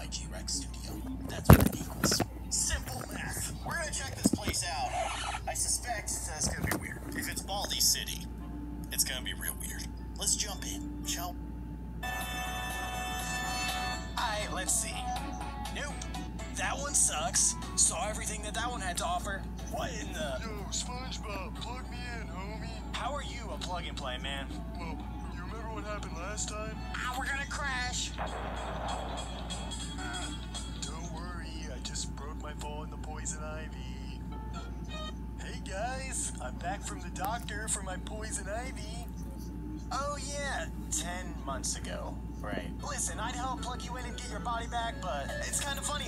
by G-Rex Studio. That's what it equals. Simple math. We're gonna check this place out. I suspect that's uh, gonna be weird. If it's Baldy City, it's gonna be real weird. Let's jump in, shall Alright, let's see. Nope. That one sucks. Saw everything that that one had to offer. What in the... Yo, SpongeBob, plug me in, homie. How are you a plug-and-play, man? Well, you remember what happened last time? Poison ivy. Hey guys, I'm back from the doctor for my poison ivy. Oh, yeah. Ten months ago. Right. Listen, I'd help plug you in and get your body back, but it's kind of funny